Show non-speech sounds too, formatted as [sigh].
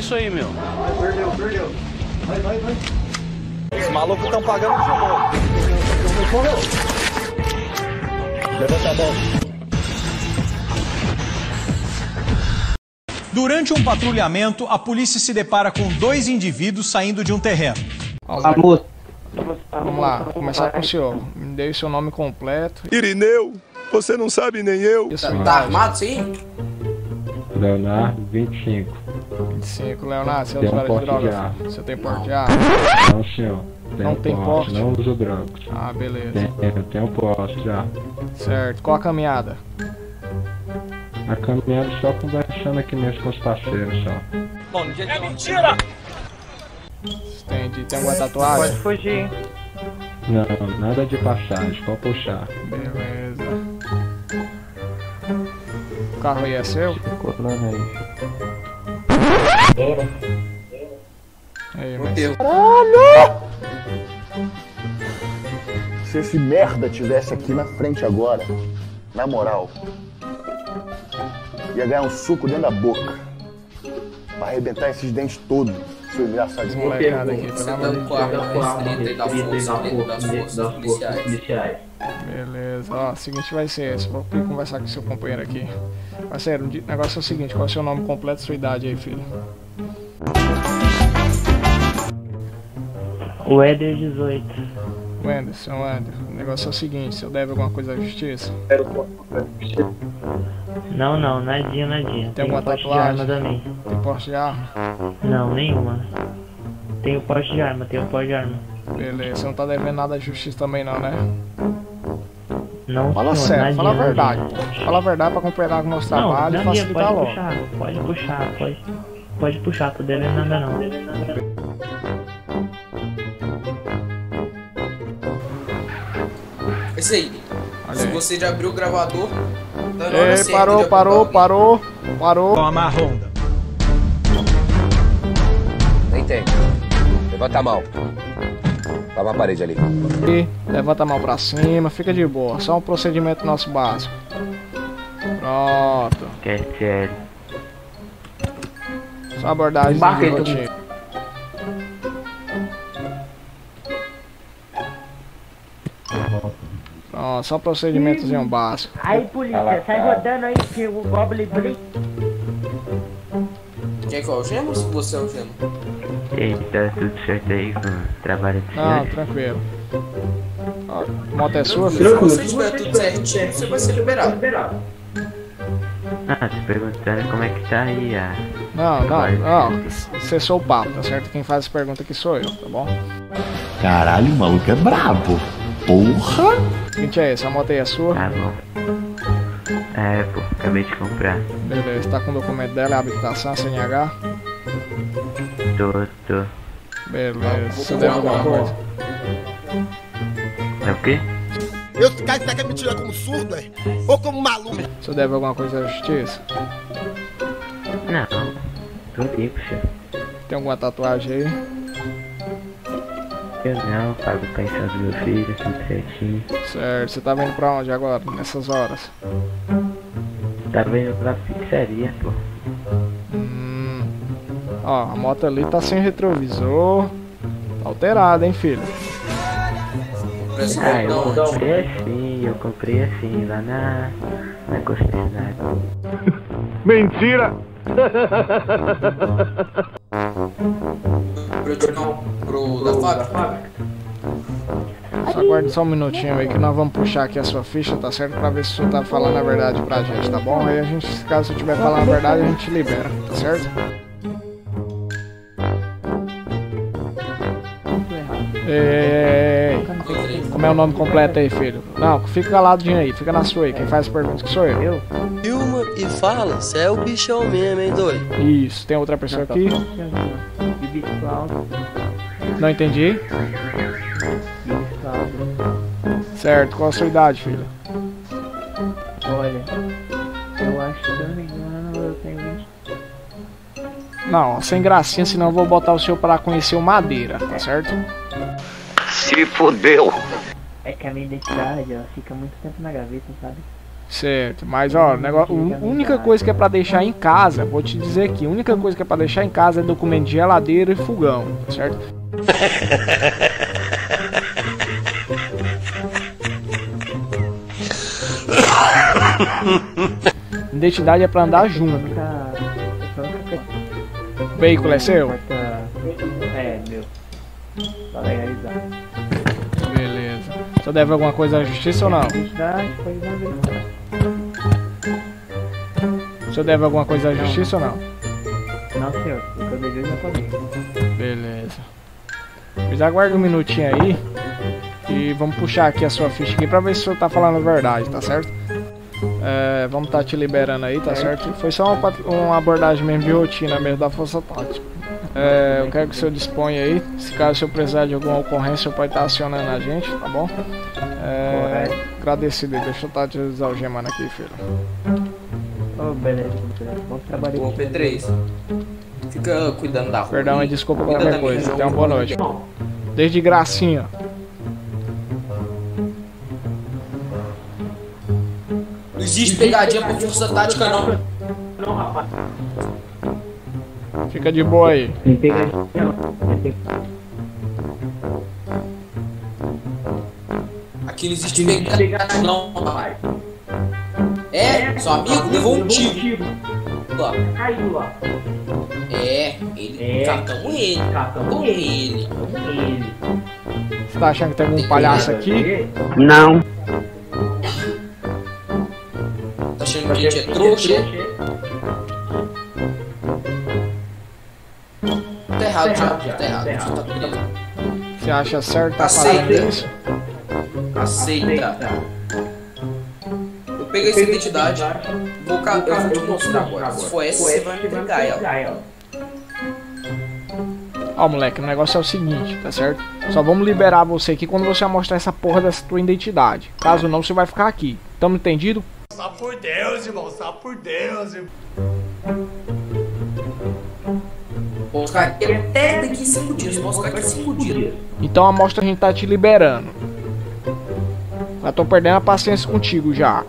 isso aí, meu? Perdeu, perdeu. Vai, vai, vai. Os malucos estão pagando de novo. Correu. Levanta a mão. Durante um patrulhamento, a polícia se depara com dois indivíduos saindo de um terreno. Amor. Vamos lá, começar com o senhor. Me dê o seu nome completo. Irineu, você não sabe nem eu. Tá armado sim? Leonardo, 25. 25. Leonardo, você é Tem um usuário de porte droga? de arma. Você tem porte de arma? Não, senhor. Não tem porte? Não uso drogas. Ah, beleza. Tenho, tenho porte já. Certo. Qual a caminhada? A caminhada só conversando aqui mesmo com os parceiros só. Entendi. Tem alguma tatuagem? fugir. Não, nada de passagem, pode puxar. Beleza. O carro aí é seu? Ficou lá aí. Aí, mas... Eu. Se esse merda tivesse aqui na frente agora, na moral, ia ganhar um suco dentro da boca. Pra arrebentar esses dentes todos, seu engraçadinho. Molecada aqui, Você pelo tá amor de Deus. policiais. Beleza. Ó, o seguinte vai ser esse. Vou conversar com seu companheiro aqui. Parceiro, o negócio é o seguinte. Qual é o seu nome completo e sua idade aí, filho? O Éder 18. Wenderson, Wenderson. O negócio é o seguinte. Se eu deve alguma coisa à justiça, Não, não, nadinha, nadinha. Tem alguma porte de tatuagem? arma também. tem porte de arma? Não, nenhuma. Tenho porte de arma, tenho porte de arma. Beleza. Você não tá devendo nada à justiça também não, né? Não, Fala senhor, sério, nadinha, fala a verdade. nadinha. Fala a verdade pra acompanhar com o nosso Não, trabalho e facilitar pode logo. puxar, pode puxar, pode, pode puxar, tô devendo nada não. Esse aí. Olha Se aí. você já abriu o gravador, tá na hora Ei, certa parou, parou, alguém. parou, parou. Toma a ronda. Nem tem. Levanta a mão. Tá na parede ali. E levanta a mão pra cima, fica de boa. Só um procedimento nosso básico. Pronto. Que é sério. Só abordagem de Embarquei, Pronto, só um procedimentozinho básico. Aí, polícia, sai rodando aí que o Goblin Blitz. Quem que é o gemo ou se você é o gemo? Eita, tudo certo aí com o trabalho do Não, senhor? tranquilo. A moto é sua, Se filho? você tiver tudo certinho, você vai ser liberado. Ah, tô perguntando como é que tá aí a... Não, não, não. Você sou o papo, tá certo? Quem faz as perguntas aqui sou eu, tá bom? Caralho, o maluco é brabo. Porra! Seguinte é esse, a moto aí é sua. Tá bom. É, pô, acabei de comprar. Beleza, tá com o documento dela, a habilitação, a CNH. Tô, tô. Beleza, você deve alguma coisa? É o quê? Eu, cara, tá querendo me tirar como surdo, é? Ou como maluco? Você deve alguma coisa à justiça? Não, tô rico, chefe. Tem alguma tatuagem aí? Eu não, pago pensão do meu filho, tudo certinho. Certo, você tá vindo pra onde agora, nessas horas? Tá vendo pra pizzaria, pô. Hum. Ó, a moto ali tá sem retrovisor. Tá alterada, hein, filho? Ah, eu comprei assim, eu comprei assim, lá na... na concessionária. [laughs] Mentira! [laughs] da fábrica. Só aguarde só um minutinho aí que nós vamos puxar aqui a sua ficha, tá certo? Pra ver se o senhor tá falando a verdade pra gente, tá bom? Aí a gente, caso você estiver falando a verdade, a gente libera, tá certo? Ei, ei, ei, ei. Como é o nome completo aí, filho? Não, fica caladinho aí, fica na sua aí. Quem faz as perguntas que sou eu. Eu? Filma e fala, você é o bichão mesmo, hein, doido? Isso, tem outra pessoa aqui? Bibi Cláudio. Não entendi? Certo, qual a sua idade, filho? Olha, eu acho que se eu não me engano eu tenho 20. Não, sem gracinha, senão eu vou botar o senhor pra conhecer o Madeira, tá certo? Se fodeu! É que a minha identidade, ó, fica muito tempo na gaveta, sabe? Certo, mas ó, negócio, a única coisa que é pra deixar em casa, vou te dizer aqui, a única coisa que é pra deixar em casa é documento de geladeira e fogão, certo? [laughs] Identidade é pra andar junto. O veículo é seu? É, meu. Pra legalizar. Beleza. Você deve alguma coisa à justiça ou não? Identidade, verificar. Você deve alguma coisa à justiça ou não? Não, senhor. O que eu devia já paguei. Beleza. Pois aguarda um minutinho aí. E vamos puxar aqui a sua ficha aqui pra ver se o senhor tá falando a verdade, tá certo? É, vamos estar tá te liberando aí, tá certo? Foi só uma, uma abordagem mesmo de rotina mesmo da Força Tática. É, eu quero que o senhor disponha aí. Se caso o senhor precisar de alguma ocorrência, o senhor pode estar tá acionando a gente, tá bom? É, agradecido aí. Deixa eu estar te desalgemando aqui, filho. Oh, beleza. Bom trabalho. Ô, P3. Fica cuidando da rua. Perdão e desculpa qualquer coisa. Tenha uma boa noite. Desde gracinha. Não existe pegadinha pra força tática, não. Não, rapaz. Fica de boa aí. Tem pegadinha. Aqui não existe pegadinha, não, rapaz. É, seu amigo levou um tiro. Lá. Caiu lá. É, ele. É. Catamos ele. Catamos ele. Ele. Você tá achando que tem algum palhaço aqui? Não. Tá achando que a gente é trouxa? Tá errado já, tá errado. Você tá preso. Você acha certo tá Aceita. Aceita. Eu peguei essa identidade. Vou, ca- eu vou te mostrar agora. Se for essa, você vai me pegar ela. Ó, moleque, o negócio é o seguinte, tá certo? Só vamos liberar você aqui quando você mostrar essa porra dessa tua identidade. Caso não, você vai ficar aqui. Tamo entendido? Só por Deus, irmão, só por Deus, irmão. Vou ficar aqui até daqui 5 dias. Posso ficar aqui 5 dias. Então a mostra a gente tá te liberando. Já tô perdendo a paciência contigo já.